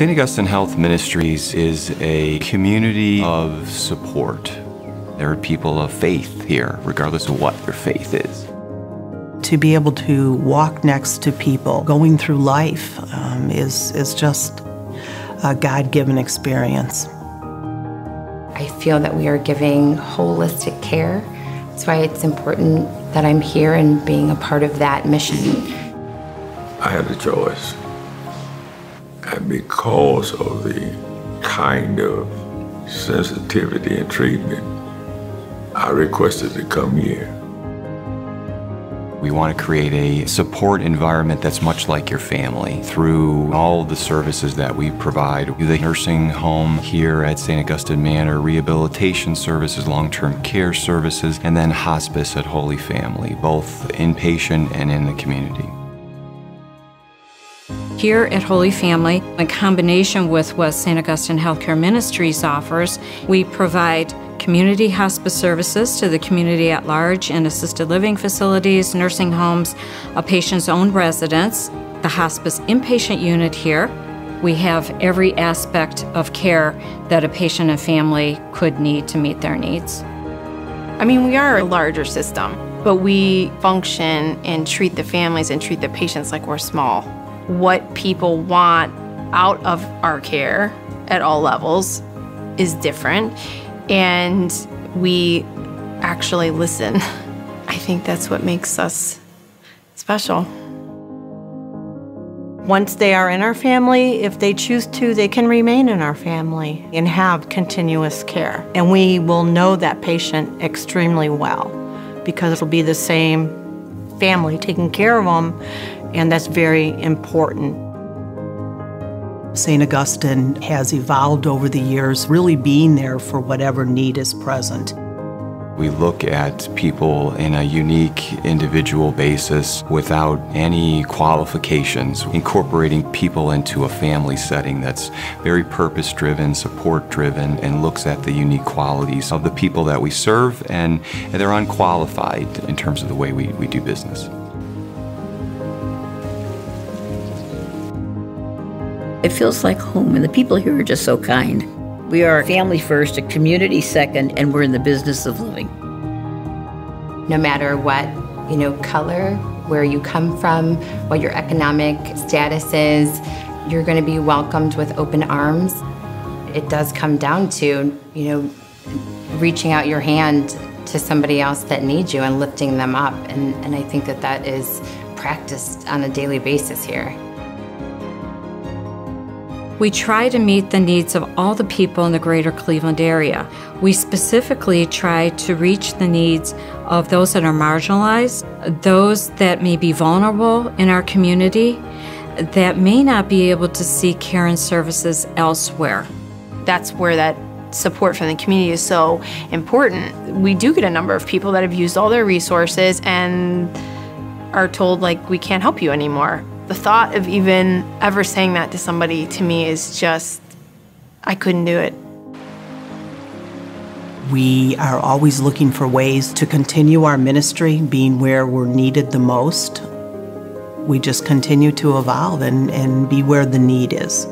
St. Augustine Health Ministries is a community of support. There are people of faith here, regardless of what your faith is. To be able to walk next to people going through life um, is, is just a God given experience. I feel that we are giving holistic care. That's why it's important that I'm here and being a part of that mission. I had a choice. And because of the kind of sensitivity and treatment, I requested to come here. We want to create a support environment that's much like your family through all the services that we provide. The nursing home here at St. Augustine Manor, rehabilitation services, long-term care services, and then hospice at Holy Family, both inpatient and in the community. Here at Holy Family, in combination with what St. Augustine Healthcare Ministries offers, we provide community hospice services to the community at large in assisted living facilities, nursing homes, a patient's own residence, the hospice inpatient unit here. We have every aspect of care that a patient and family could need to meet their needs. I mean, we are a larger system, but we function and treat the families and treat the patients like we're small. What people want out of our care at all levels is different and we actually listen. I think that's what makes us special. Once they are in our family, if they choose to, they can remain in our family and have continuous care. And we will know that patient extremely well because it'll be the same family taking care of them, and that's very important. St. Augustine has evolved over the years, really being there for whatever need is present. We look at people in a unique individual basis without any qualifications, incorporating people into a family setting that's very purpose driven, support driven, and looks at the unique qualities of the people that we serve, and, and they're unqualified in terms of the way we, we do business. It feels like home, and the people here are just so kind. We are family first, a community second, and we're in the business of living. No matter what, you know, color, where you come from, what your economic status is, you're going to be welcomed with open arms. It does come down to, you know, reaching out your hand to somebody else that needs you and lifting them up. And, and I think that that is practiced on a daily basis here. We try to meet the needs of all the people in the greater Cleveland area. We specifically try to reach the needs of those that are marginalized, those that may be vulnerable in our community, that may not be able to seek care and services elsewhere. That's where that support from the community is so important. We do get a number of people that have used all their resources and are told like we can't help you anymore. The thought of even ever saying that to somebody to me is just, I couldn't do it. We are always looking for ways to continue our ministry, being where we're needed the most. We just continue to evolve and, and be where the need is.